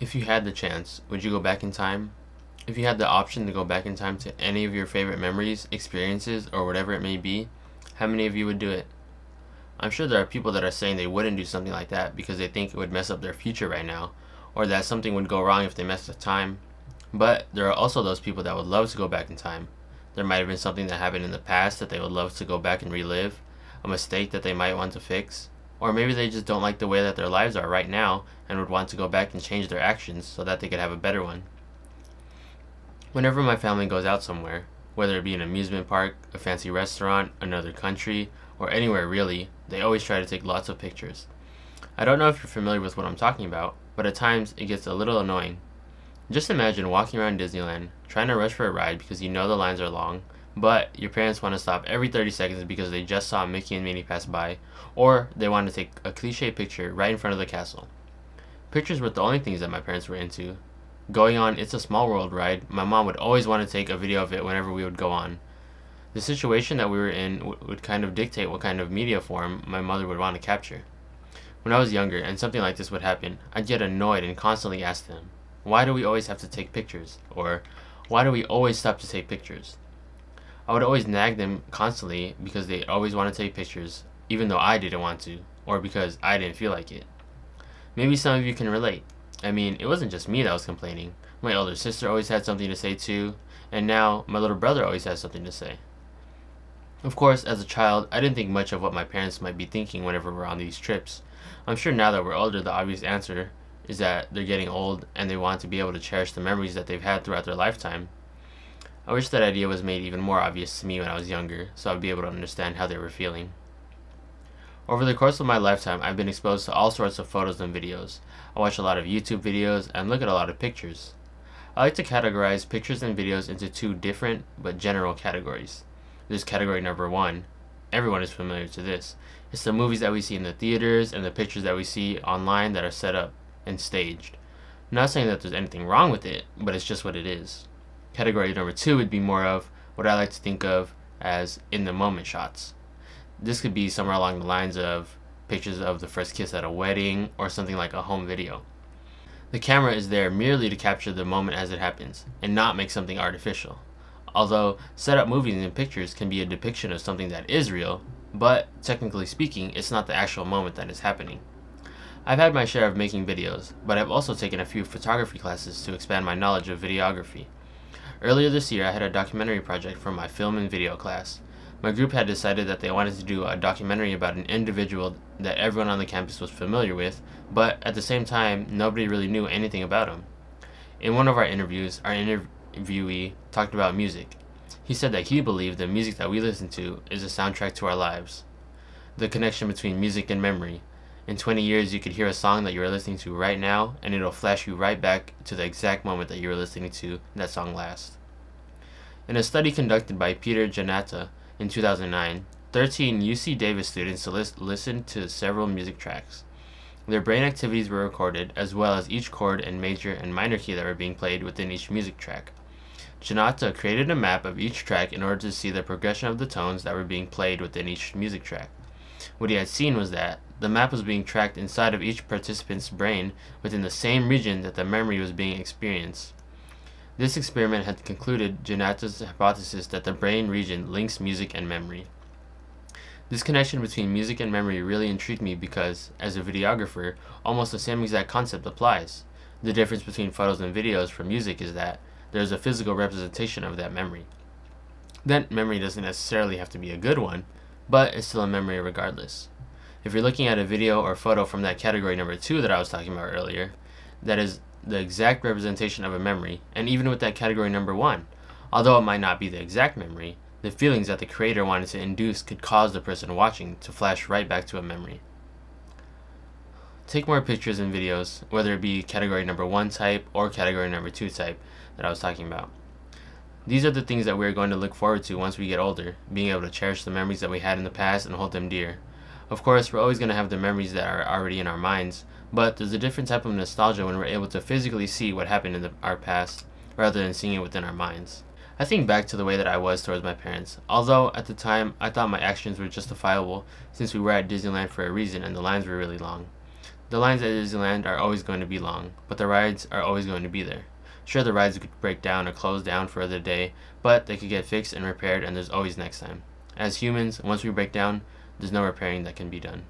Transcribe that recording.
If you had the chance, would you go back in time? If you had the option to go back in time to any of your favorite memories, experiences, or whatever it may be, how many of you would do it? I'm sure there are people that are saying they wouldn't do something like that because they think it would mess up their future right now, or that something would go wrong if they messed with time. But there are also those people that would love to go back in time. There might have been something that happened in the past that they would love to go back and relive, a mistake that they might want to fix, or maybe they just don't like the way that their lives are right now and would want to go back and change their actions so that they could have a better one. Whenever my family goes out somewhere, whether it be an amusement park, a fancy restaurant, another country, or anywhere really, they always try to take lots of pictures. I don't know if you're familiar with what I'm talking about, but at times it gets a little annoying. Just imagine walking around Disneyland, trying to rush for a ride because you know the lines are long, but your parents want to stop every 30 seconds because they just saw Mickey and Minnie pass by, or they want to take a cliche picture right in front of the castle. Pictures were the only things that my parents were into. Going on It's a Small World ride, my mom would always want to take a video of it whenever we would go on. The situation that we were in would kind of dictate what kind of media form my mother would want to capture. When I was younger and something like this would happen, I'd get annoyed and constantly ask them, why do we always have to take pictures? Or, why do we always stop to take pictures? I would always nag them constantly because they always want to take pictures, even though I didn't want to, or because I didn't feel like it. Maybe some of you can relate. I mean, it wasn't just me that was complaining. My older sister always had something to say too, and now my little brother always has something to say. Of course, as a child, I didn't think much of what my parents might be thinking whenever we're on these trips. I'm sure now that we're older, the obvious answer is that they're getting old and they want to be able to cherish the memories that they've had throughout their lifetime. I wish that idea was made even more obvious to me when I was younger, so I'd be able to understand how they were feeling. Over the course of my lifetime, I've been exposed to all sorts of photos and videos. I watch a lot of YouTube videos and look at a lot of pictures. I like to categorize pictures and videos into two different but general categories. There's category number one. Everyone is familiar to this. It's the movies that we see in the theaters and the pictures that we see online that are set up and staged. I'm not saying that there's anything wrong with it, but it's just what it is. Category number two would be more of what I like to think of as in the moment shots. This could be somewhere along the lines of pictures of the first kiss at a wedding or something like a home video. The camera is there merely to capture the moment as it happens and not make something artificial. Although set up movies and pictures can be a depiction of something that is real, but technically speaking, it's not the actual moment that is happening. I've had my share of making videos, but I've also taken a few photography classes to expand my knowledge of videography. Earlier this year, I had a documentary project for my film and video class. My group had decided that they wanted to do a documentary about an individual that everyone on the campus was familiar with, but at the same time, nobody really knew anything about him. In one of our interviews, our interviewee talked about music. He said that he believed the music that we listen to is a soundtrack to our lives. The connection between music and memory. In 20 years, you could hear a song that you are listening to right now, and it'll flash you right back to the exact moment that you were listening to that song last. In a study conducted by Peter Janata in 2009, 13 UC Davis students listened to several music tracks. Their brain activities were recorded, as well as each chord and major and minor key that were being played within each music track. Janata created a map of each track in order to see the progression of the tones that were being played within each music track. What he had seen was that the map was being tracked inside of each participant's brain within the same region that the memory was being experienced. This experiment had concluded Janata's hypothesis that the brain region links music and memory. This connection between music and memory really intrigued me because, as a videographer, almost the same exact concept applies. The difference between photos and videos for music is that there is a physical representation of that memory. That memory doesn't necessarily have to be a good one, but it's still a memory regardless. If you're looking at a video or photo from that category number two that I was talking about earlier, that is the exact representation of a memory, and even with that category number one, although it might not be the exact memory, the feelings that the creator wanted to induce could cause the person watching to flash right back to a memory. Take more pictures and videos, whether it be category number one type or category number two type that I was talking about. These are the things that we're going to look forward to once we get older, being able to cherish the memories that we had in the past and hold them dear. Of course, we're always going to have the memories that are already in our minds, but there's a different type of nostalgia when we're able to physically see what happened in the, our past rather than seeing it within our minds. I think back to the way that I was towards my parents, although at the time I thought my actions were justifiable since we were at Disneyland for a reason and the lines were really long. The lines at Disneyland are always going to be long, but the rides are always going to be there. Sure, the rides could break down or close down for the day, but they could get fixed and repaired, and there's always next time. As humans, once we break down, there's no repairing that can be done.